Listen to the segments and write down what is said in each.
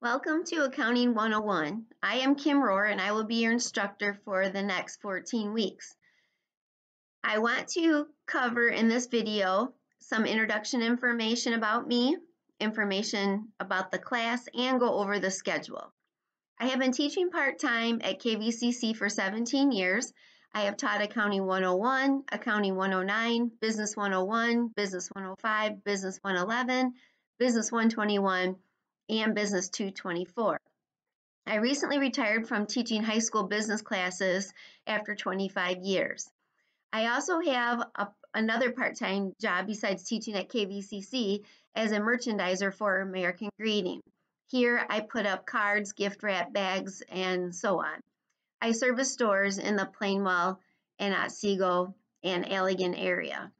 Welcome to Accounting 101. I am Kim Rohr and I will be your instructor for the next 14 weeks. I want to cover in this video some introduction information about me, information about the class, and go over the schedule. I have been teaching part-time at KVCC for 17 years. I have taught Accounting 101, Accounting 109, Business 101, Business 105, Business 111, Business 121, and Business 224. I recently retired from teaching high school business classes after 25 years. I also have a, another part-time job besides teaching at KVCC as a merchandiser for American Greeting. Here I put up cards, gift wrap bags, and so on. I service stores in the Plainwell and Otsego and Allegan area.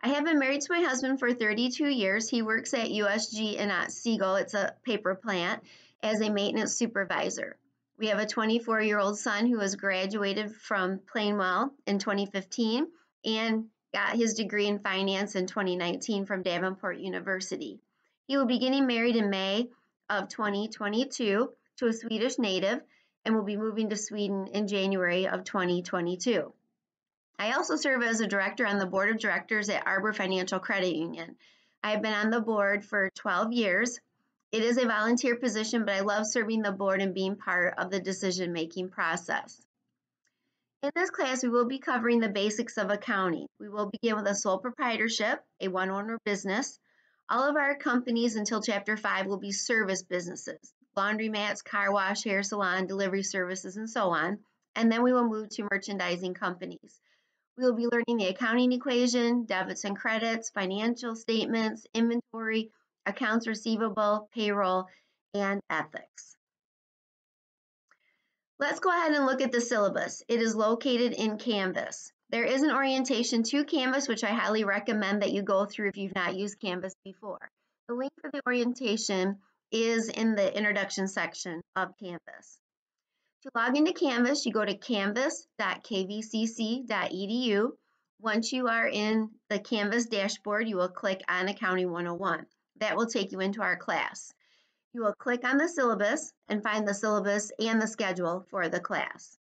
I have been married to my husband for 32 years. He works at USG in Otsego, it's a paper plant, as a maintenance supervisor. We have a 24 year old son who has graduated from Plainwell in 2015 and got his degree in finance in 2019 from Davenport University. He will be getting married in May of 2022 to a Swedish native and will be moving to Sweden in January of 2022. I also serve as a director on the board of directors at Arbor Financial Credit Union. I have been on the board for 12 years. It is a volunteer position, but I love serving the board and being part of the decision making process. In this class, we will be covering the basics of accounting. We will begin with a sole proprietorship, a one owner business. All of our companies until Chapter 5 will be service businesses laundromats, car wash, hair salon, delivery services, and so on. And then we will move to merchandising companies. We will be learning the accounting equation, debits and credits, financial statements, inventory, accounts receivable, payroll, and ethics. Let's go ahead and look at the syllabus. It is located in Canvas. There is an orientation to Canvas, which I highly recommend that you go through if you've not used Canvas before. The link for the orientation is in the introduction section of Canvas. To log into Canvas, you go to canvas.kvcc.edu. Once you are in the Canvas dashboard, you will click on Accounting 101. That will take you into our class. You will click on the syllabus and find the syllabus and the schedule for the class.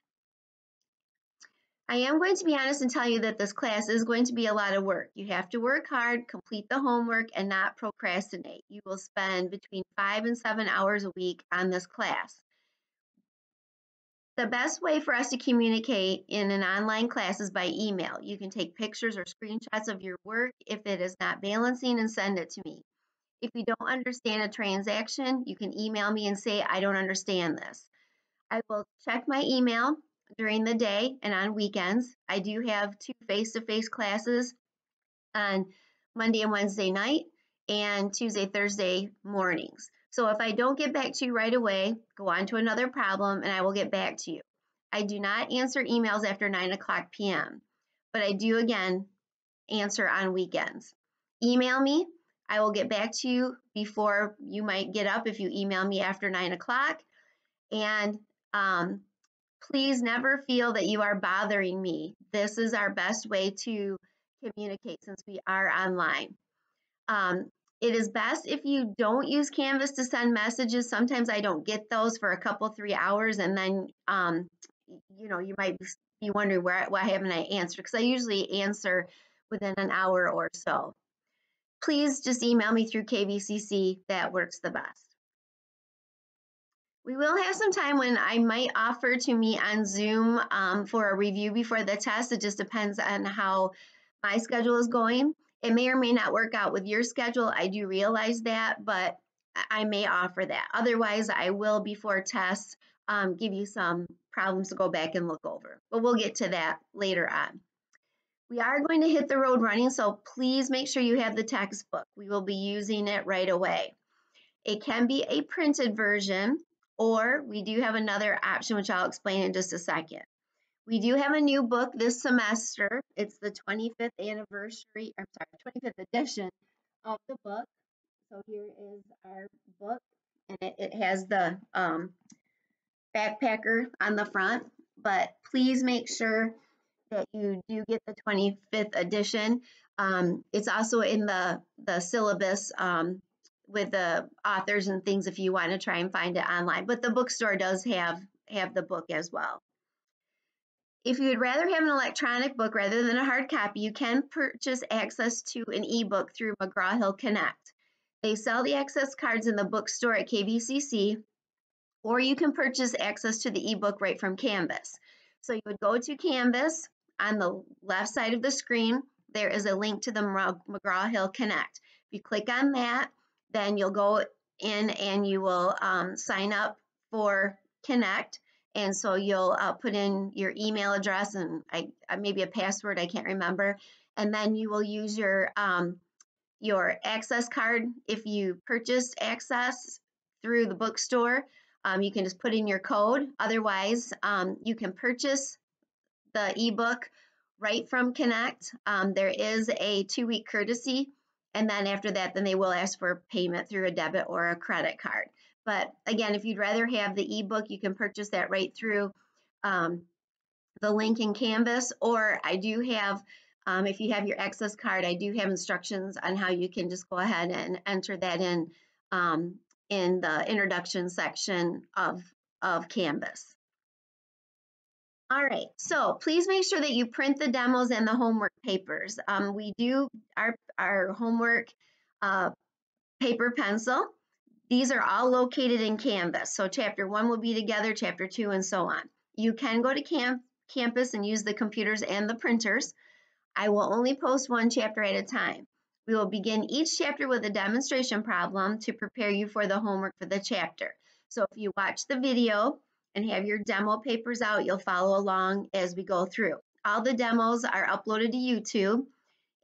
I am going to be honest and tell you that this class is going to be a lot of work. You have to work hard, complete the homework, and not procrastinate. You will spend between five and seven hours a week on this class. The best way for us to communicate in an online class is by email. You can take pictures or screenshots of your work if it is not balancing and send it to me. If you don't understand a transaction, you can email me and say, I don't understand this. I will check my email during the day and on weekends. I do have two face to face classes on Monday and Wednesday night and Tuesday, Thursday mornings. So if I don't get back to you right away, go on to another problem and I will get back to you. I do not answer emails after 9 o'clock p.m., but I do again answer on weekends. Email me. I will get back to you before you might get up if you email me after 9 o'clock. And um, please never feel that you are bothering me. This is our best way to communicate since we are online. Um, it is best if you don't use Canvas to send messages. Sometimes I don't get those for a couple, three hours, and then, um, you know, you might be wondering where, why haven't I answered? Because I usually answer within an hour or so. Please just email me through KVCC. That works the best. We will have some time when I might offer to meet on Zoom um, for a review before the test. It just depends on how my schedule is going. It may or may not work out with your schedule. I do realize that, but I may offer that. Otherwise, I will, before tests, um, give you some problems to go back and look over. But we'll get to that later on. We are going to hit the road running, so please make sure you have the textbook. We will be using it right away. It can be a printed version, or we do have another option, which I'll explain in just a second. We do have a new book this semester. It's the 25th anniversary, I'm sorry, 25th edition of the book. So here is our book, and it, it has the um, backpacker on the front. But please make sure that you do get the 25th edition. Um, it's also in the, the syllabus um, with the authors and things if you want to try and find it online. But the bookstore does have have the book as well. If you would rather have an electronic book rather than a hard copy, you can purchase access to an ebook through McGraw-Hill Connect. They sell the access cards in the bookstore at KVCC, or you can purchase access to the ebook right from Canvas. So you would go to Canvas on the left side of the screen. There is a link to the McGraw-Hill Connect. If you click on that, then you'll go in and you will um, sign up for Connect. And so you'll uh, put in your email address and I, uh, maybe a password, I can't remember. And then you will use your, um, your access card. If you purchased access through the bookstore, um, you can just put in your code. Otherwise, um, you can purchase the ebook right from Connect. Um, there is a two week courtesy. And then after that, then they will ask for payment through a debit or a credit card. But again, if you'd rather have the ebook, you can purchase that right through um, the link in Canvas. Or I do have, um, if you have your access card, I do have instructions on how you can just go ahead and enter that in um, in the introduction section of, of Canvas. All right, so please make sure that you print the demos and the homework papers. Um, we do our, our homework uh, paper pencil. These are all located in Canvas. So chapter one will be together, chapter two, and so on. You can go to camp, campus and use the computers and the printers. I will only post one chapter at a time. We will begin each chapter with a demonstration problem to prepare you for the homework for the chapter. So if you watch the video and have your demo papers out, you'll follow along as we go through. All the demos are uploaded to YouTube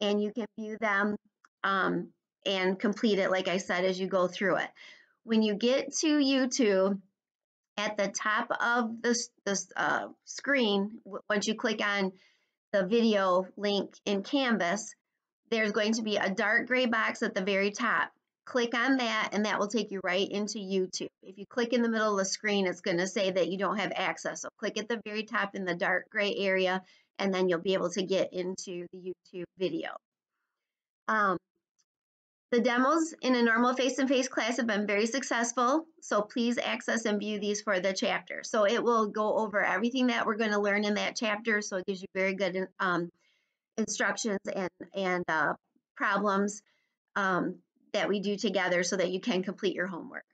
and you can view them um, and complete it, like I said, as you go through it when you get to YouTube, at the top of the, the uh, screen, once you click on the video link in Canvas, there's going to be a dark gray box at the very top. Click on that and that will take you right into YouTube. If you click in the middle of the screen, it's going to say that you don't have access. So click at the very top in the dark gray area and then you'll be able to get into the YouTube video. Um, the demos in a normal face-to-face class have been very successful, so please access and view these for the chapter. So it will go over everything that we're going to learn in that chapter, so it gives you very good um, instructions and, and uh, problems um, that we do together so that you can complete your homework.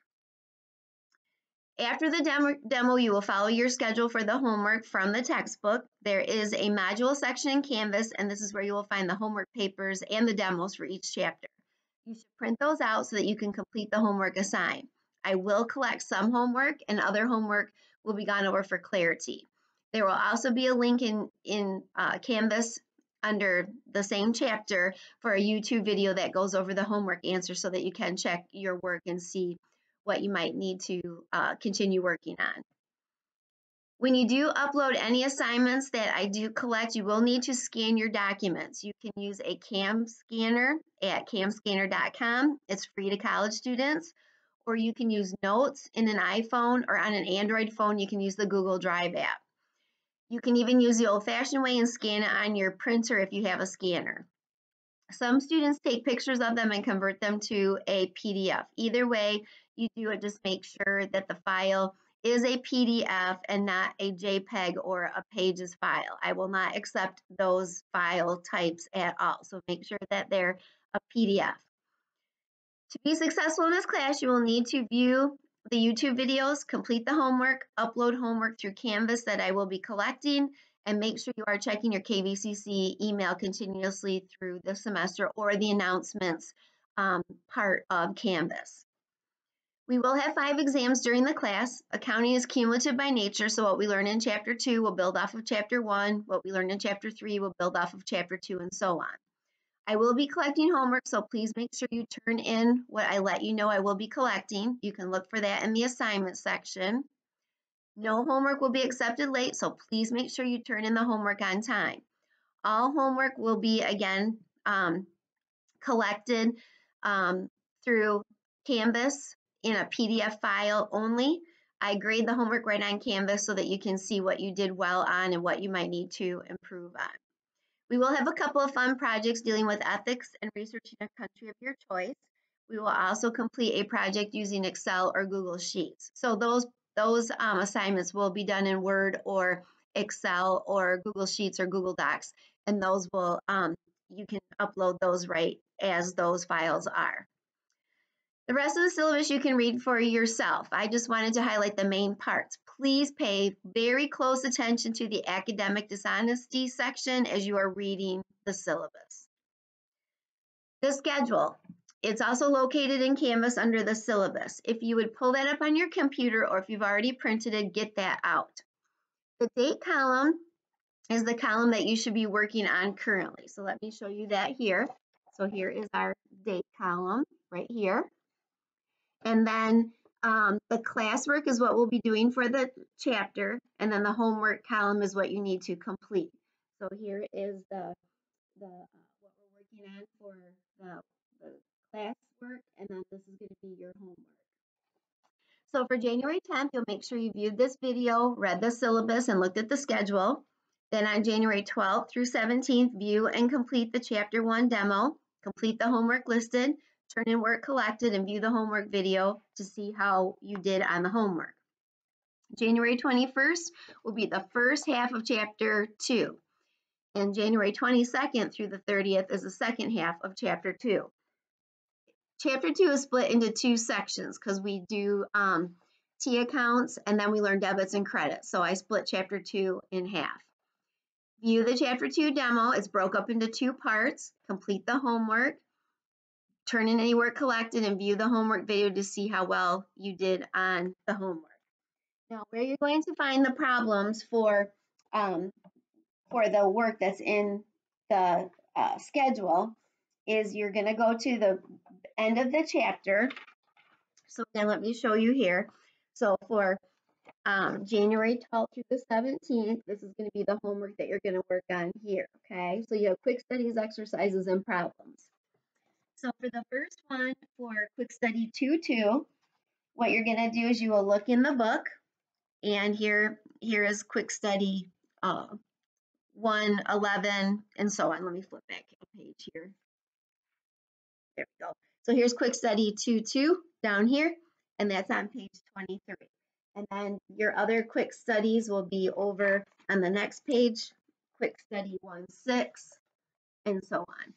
After the demo, demo, you will follow your schedule for the homework from the textbook. There is a module section in Canvas, and this is where you will find the homework papers and the demos for each chapter. You should print those out so that you can complete the homework assigned. I will collect some homework and other homework will be gone over for clarity. There will also be a link in, in uh, Canvas under the same chapter for a YouTube video that goes over the homework answer so that you can check your work and see what you might need to uh, continue working on. When you do upload any assignments that I do collect, you will need to scan your documents. You can use a CAM scanner at camscanner.com. It's free to college students. Or you can use notes in an iPhone or on an Android phone, you can use the Google Drive app. You can even use the old-fashioned way and scan it on your printer if you have a scanner. Some students take pictures of them and convert them to a PDF. Either way you do it, just make sure that the file is a PDF and not a JPEG or a Pages file. I will not accept those file types at all. So make sure that they're a PDF. To be successful in this class, you will need to view the YouTube videos, complete the homework, upload homework through Canvas that I will be collecting, and make sure you are checking your KVCC email continuously through the semester or the announcements um, part of Canvas. We will have five exams during the class. Accounting is cumulative by nature, so what we learn in Chapter 2 will build off of Chapter 1. What we learn in Chapter 3 will build off of Chapter 2, and so on. I will be collecting homework, so please make sure you turn in what I let you know I will be collecting. You can look for that in the assignment section. No homework will be accepted late, so please make sure you turn in the homework on time. All homework will be, again, um, collected um, through Canvas in a PDF file only. I grade the homework right on Canvas so that you can see what you did well on and what you might need to improve on. We will have a couple of fun projects dealing with ethics and researching a country of your choice. We will also complete a project using Excel or Google Sheets. So those, those um, assignments will be done in Word or Excel or Google Sheets or Google Docs, and those will, um, you can upload those right as those files are. The rest of the syllabus you can read for yourself. I just wanted to highlight the main parts. Please pay very close attention to the academic dishonesty section as you are reading the syllabus. The schedule. It's also located in Canvas under the syllabus. If you would pull that up on your computer or if you've already printed it, get that out. The date column is the column that you should be working on currently. So let me show you that here. So here is our date column right here. And then um, the classwork is what we'll be doing for the chapter. And then the homework column is what you need to complete. So here is the, the uh, what we're working on for the, the classwork. And then this is going to be your homework. So for January 10th, you'll make sure you viewed this video, read the syllabus, and looked at the schedule. Then on January 12th through 17th, view and complete the Chapter 1 demo, complete the homework listed, turn in work collected, and view the homework video to see how you did on the homework. January 21st will be the first half of Chapter 2, and January 22nd through the 30th is the second half of Chapter 2. Chapter 2 is split into two sections because we do um, T accounts and then we learn debits and credits. So I split Chapter 2 in half. View the Chapter 2 demo. It's broke up into two parts. Complete the homework. Turn in any work collected and view the homework video to see how well you did on the homework. Now, where you're going to find the problems for, um, for the work that's in the uh, schedule is you're going to go to the end of the chapter. So then let me show you here. So for um, January 12th through the 17th, this is going to be the homework that you're going to work on here, okay? So you have quick studies, exercises, and problems. So for the first one, for quick study 2-2, what you're going to do is you will look in the book, and here, here is quick study uh, 1, 11, and so on. Let me flip back a page here. There we go. So here's quick study 2-2 down here, and that's on page 23. And then your other quick studies will be over on the next page, quick study 1-6, and so on.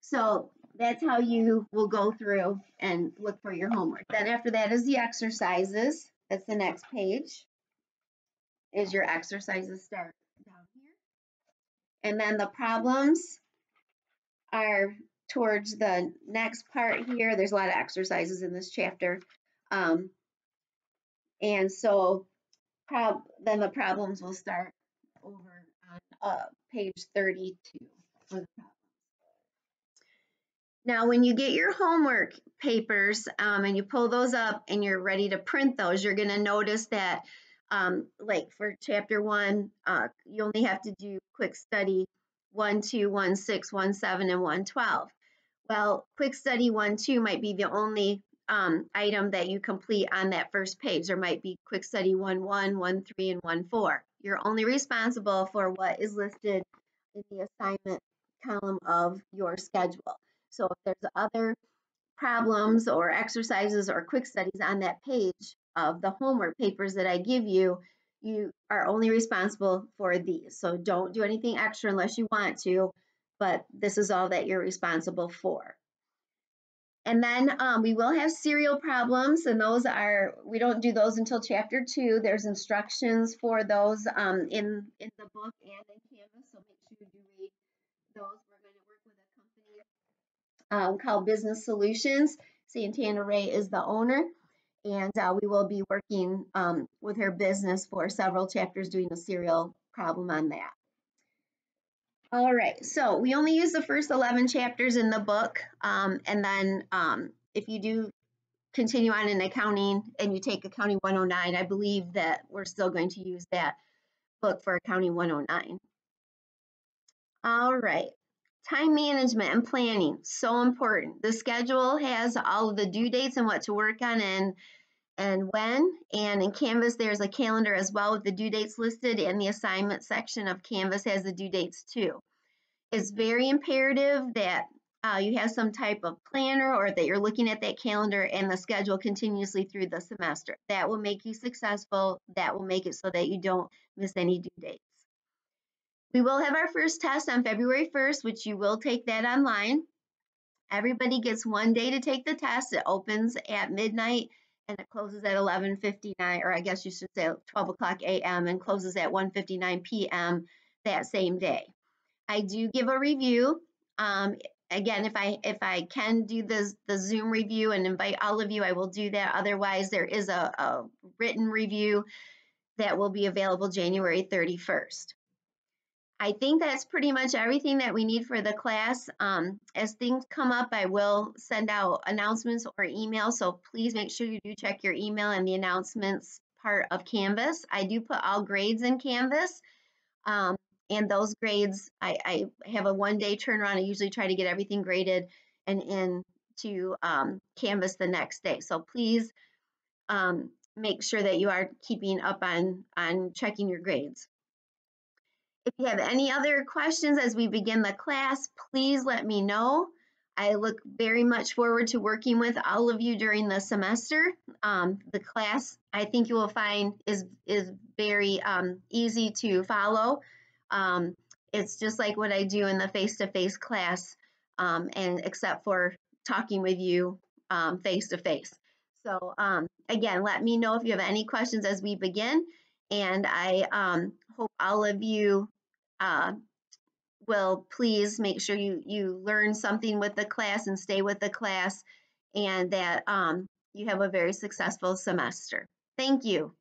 So that's how you will go through and look for your homework. Then after that is the exercises. That's the next page. Is your exercises start down here. And then the problems are towards the next part here. There's a lot of exercises in this chapter. Um, and so then the problems will start over on uh, page 32 Now, when you get your homework papers um, and you pull those up and you're ready to print those, you're going to notice that, um, like for chapter one, uh, you only have to do quick study 1, 2, 1, 6, 1, 7, and one, twelve. Well, quick study one, two might be the only um, item that you complete on that first page. There might be quick study one, one, one, three, and one, four. You're only responsible for what is listed in the assignment column of your schedule. So if there's other problems or exercises or quick studies on that page of the homework papers that I give you, you are only responsible for these. So don't do anything extra unless you want to but this is all that you're responsible for. And then um, we will have serial problems, and those are, we don't do those until chapter two. There's instructions for those um, in, in the book and in Canvas, so make sure you read those. We're going to work with a company um, called Business Solutions. Santana Rey is the owner, and uh, we will be working um, with her business for several chapters doing a serial problem on that. All right, so we only use the first 11 chapters in the book, um, and then um, if you do continue on in accounting and you take accounting 109, I believe that we're still going to use that book for accounting 109. All right, time management and planning, so important. The schedule has all of the due dates and what to work on and and when. And in Canvas, there's a calendar as well with the due dates listed, and the assignment section of Canvas has the due dates too. It's very imperative that uh, you have some type of planner or that you're looking at that calendar and the schedule continuously through the semester. That will make you successful. That will make it so that you don't miss any due dates. We will have our first test on February 1st, which you will take that online. Everybody gets one day to take the test. It opens at midnight and it closes at 11:59, or I guess you should say 12 o'clock a.m. and closes at 1:59 p.m. that same day. I do give a review. Um, again, if I if I can do the the Zoom review and invite all of you, I will do that. Otherwise, there is a, a written review that will be available January 31st. I think that's pretty much everything that we need for the class. Um, as things come up, I will send out announcements or email, so please make sure you do check your email and the announcements part of Canvas. I do put all grades in Canvas, um, and those grades, I, I, have a one-day turnaround. I usually try to get everything graded and into um, Canvas the next day. So please um, make sure that you are keeping up on, on checking your grades. If you have any other questions as we begin the class, please let me know. I look very much forward to working with all of you during the semester. Um, the class, I think you will find, is, is very um, easy to follow. Um, it's just like what I do in the face-to-face -face class, um, and except for talking with you face-to-face. Um, -face. So um, again, let me know if you have any questions as we begin. And I hope all of you uh, will please make sure you, you learn something with the class and stay with the class and that um, you have a very successful semester. Thank you.